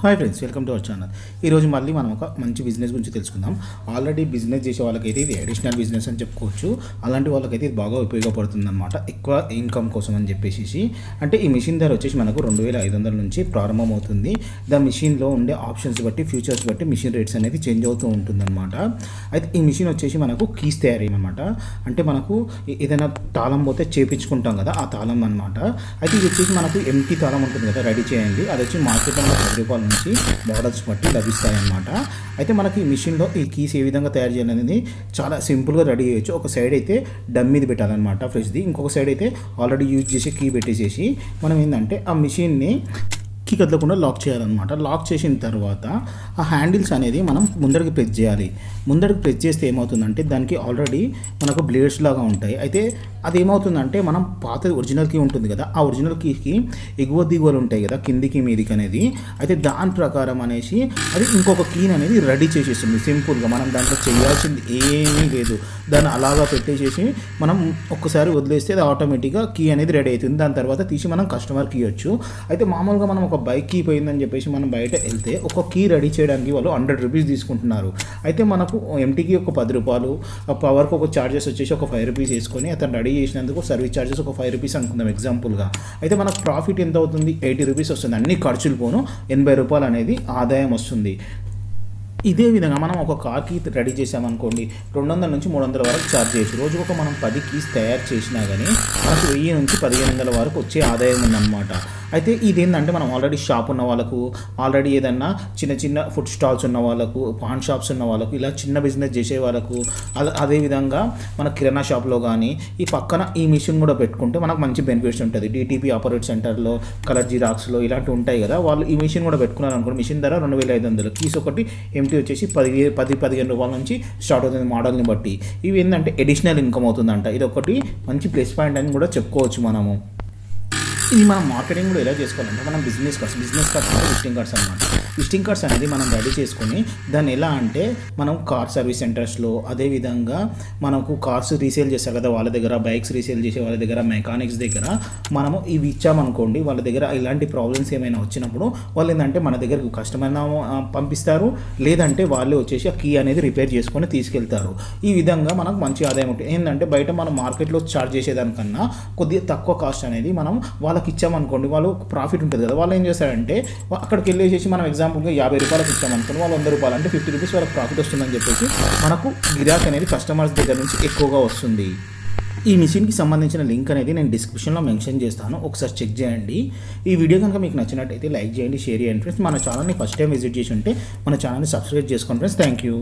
Hi friends welcome to our channel ఈరోజు మళ్ళీ మనం ఒక మంచి బిజినెస్ గురించి తెలుసుకుందాం. ఆల్రెడీ బిజినెస్ చేసే వాళ్ళకైతే ఇది అడిషనల్ బిజినెస్ అని చెప్పుకోవచ్చు. అలాంటి వాళ్ళకైతే ఇది బాగా ఉపయోగపడుతుంది అనమాట ఎక్కువ ఇన్కమ్ కోసం అని చెప్పేసి. అంటే ఈ మిషన్ ధర వచ్చేసి మనకు రెండు వేల ఐదు వందల నుంచి ప్రారంభమవుతుంది. ద మిషన్లో ఉండే ఆప్షన్స్ బట్టి ఫ్యూచర్స్ బట్టి మిషన్ రేట్స్ అనేది చేంజ్ అవుతూ ఉంటుందన్నమాట. అయితే ఈ మిషన్ వచ్చేసి మనకు కీస్ అనమాట అంటే మనకు ఏదైనా తాళం పోతే చేపించుకుంటాం కదా ఆ తాళం అనమాట అయితే ఇది వచ్చేసి మనకు ఎంటీ తాళం ఉంటుంది కదా రెడీ చేయండి. అది వచ్చి మార్కెట్లో పది రూపాయలు నుంచి మోడల్స్ బట్టి లభిస్తాయన్నమాట. అయితే మనకి ఈ మిషన్లో ఈ కీస్ ఏ విధంగా తయారు చేయాలనేది చాలా సింపుల్గా రెడీ చేయొచ్చు. ఒక సైడ్ అయితే డమ్ మీద పెట్టాలన్నమాట ఫ్రిడ్జ్ది. ఇంకొక సైడ్ అయితే ఆల్రెడీ యూజ్ చేసి కీ పెట్టేసేసి మనం ఏంటంటే ఆ మిషన్ని కీ కదలకుండా లాక్ చేయాలన్నమాట. లాక్ చేసిన తర్వాత ఆ హ్యాండిల్స్ అనేది మనం ముందరికి ప్రెస్ చేయాలి. ముందరికి ప్రెస్ చేస్తే ఏమవుతుందంటే దానికి ఆల్రెడీ మనకు బ్లేడ్స్ లాగా ఉంటాయి. అయితే అది ఏమవుతుందంటే మనం పాత ఒరిజినల్ కీ ఉంటుంది కదా ఆ ఒరిజినల్ కీకి ఎగువ దిగువలు ఉంటాయి కదా కిందికి మీదికి అనేది. అయితే దాని ప్రకారం అనేసి అది ఇంకొక కీని అనేది రెడీ చేసేస్తుంది. సింపుల్గా మనం దాంట్లో చేయాల్సింది ఏమీ లేదు. దాన్ని అలాగా పెట్టేసేసి మనం ఒక్కసారి వదిలేస్తే అది ఆటోమేటిక్గా కీ అనేది రెడీ అవుతుంది. దాని తర్వాత తీసి మనం కస్టమర్కి ఇవ్వచ్చు. అయితే మామూలుగా మనం ఒక బైక్ కీ పోయిందని చెప్పేసి మనం బయట వెళ్తే ఒక కీ రెడీ చేయడానికి వాళ్ళు హండ్రెడ్ రూపీస్ తీసుకుంటున్నారు. అయితే మనకు ఎంటీకి ఒక పది రూపాయలు పవర్కి ఒక ఛార్జెస్ వచ్చేసి ఒక ఫైవ్ రూపీస్ వేసుకొని అతను రెడీ చేసినందుకు సర్వీస్ ఛార్జెస్ ఒక ఫైవ్ రూపీస్ అనుకుందాం ఎగ్జాంపుల్గా అయితే మనకు ప్రాఫిట్ ఎంత అవుతుంది? ఎయిటీ రూపీస్ వస్తుంది. అన్ని ఖర్చులు పోను. ఎనభై రూపాయలు అనేది ఆదాయం వస్తుంది. ఇదే విధంగా మనం ఒక కార్కి రెడీ చేసామనుకోండి రెండు వందల నుంచి మూడు వందల వరకు ఛార్జ్ చేయొచ్చు. రోజుకు ఒక మనం పది కీస్ తయారు చేసినా కానీ మనకు వెయ్యి నుంచి పదిహేను వందల వరకు వచ్చే ఆదాయం ఉందన్నమాట. అయితే ఇదేంటంటే మనం ఆల్రెడీ షాప్ ఉన్న వాళ్ళకు ఆల్రెడీ ఏదన్నా చిన్న చిన్న ఫుడ్ స్టాల్స్ ఉన్న వాళ్ళకు పాన్ షాప్స్ ఉన్న వాళ్ళకు ఇలా చిన్న బిజినెస్ చేసే వాళ్ళకు అదే అదేవిధంగా మన కిరాణా షాప్లో కానీ ఈ పక్కన ఈ మిషన్ కూడా పెట్టుకుంటే మనకు మంచి బెనిఫిట్స్ ఉంటుంది. డిటీపీ ఆపరేట్ సెంటర్లో కలర్ జిరాక్స్లో ఇలాంటివి ఉంటాయి కదా వాళ్ళు ఈ మిషన్ కూడా పెట్టుకున్నారు అనుకోండి మిషన్ ధర రెండు వేల ఐదు వందలు. కీస్ ఒకటి ఎంటీ వచ్చేసి పది పది పదిహేను రూపాయల నుంచి స్టార్ట్ అవుతుంది మోడల్ని బట్టి. ఇవి ఏంటంటే ఎడిషనల్ ఇన్కమ్ అవుతుందంట. ఇది ఒకటి మంచి ప్లస్ పాయింట్ అని కూడా చెప్పుకోవచ్చు మనము. ఇది మనం మార్కెటింగ్ కూడా ఎలా చేసుకోవాలంటే మనం బిజినెస్ కార్డ్స్ బిజినెస్ కార్డ్స్ అంటే విజిటింగ్ కార్డ్స్ అనమాట విజిటింగ్ కార్డ్స్ అనేది మనం రెడీ చేసుకొని దాన్ని ఎలా అంటే మనం కార్ సర్వీస్ సెంటర్స్లో అదేవిధంగా మనకు కార్స్ రీసేల్ చేస్తారు కదా వాళ్ళ దగ్గర బైక్స్ రీసేల్ చేసే వాళ్ళ దగ్గర మెకానిక్స్ దగ్గర. మనము ఇవి ఇచ్చామనుకోండి వాళ్ళ దగ్గర ఇలాంటి ప్రాబ్లమ్స్ ఏమైనా వచ్చినప్పుడు వాళ్ళు ఏంటంటే మన దగ్గరకు కస్టమర్ పంపిస్తారు. లేదంటే వాళ్ళే వచ్చేసి ఆ కీ అనేది రిపేర్ చేసుకొని తీసుకెళ్తారు. ఈ విధంగా మనకు మంచి ఆదాయం ఉంటుంది. ఏంటంటే బయట మనం మార్కెట్లో చార్జ్ చేసేదానికన్నా కొద్దిగా తక్కువ కాస్ట్ అనేది మనం వాళ్ళ వాళ్ళకి ఇచ్చామనుకోండి వాళ్ళు ప్రాఫిట్ ఉంటుంది కదా వాళ్ళు ఏం చేస్తారంటే అక్కడికి వెళ్ళేసేసి మనం ఎగ్జాంపుల్గా యాభై రూపాయలకు ఇచ్చామనుకోండి వాళ్ళు వంద రూపాయలు అంటే ఫిఫ్టీ రూపీస్ వాళ్ళకి ప్రాఫిట్ వస్తుందని చెప్పేసి మనకు గిరాక్ అనేది కస్టమర్స్ దగ్గర నుంచి ఎక్కువగా వస్తుంది. ఈ మిషన్కి సంబంధించిన లింక్ అనేది నేను డిస్క్రిప్షన్లో మెన్షన్ చేస్తాను ఒకసారి చెక్ చేయండి. ఈ వీడియో కనుక మీకు నచ్చినట్టయితే లైక్ చేయండి షేర్ చేయండి. ఫ్రెండ్స్ మన ఛానల్ని ఫస్ట్ టైం విజిట్ చేసి ఉంటే మన ఛానల్ని సబ్స్క్రైబ్ చేసుకోండి. Friends thank you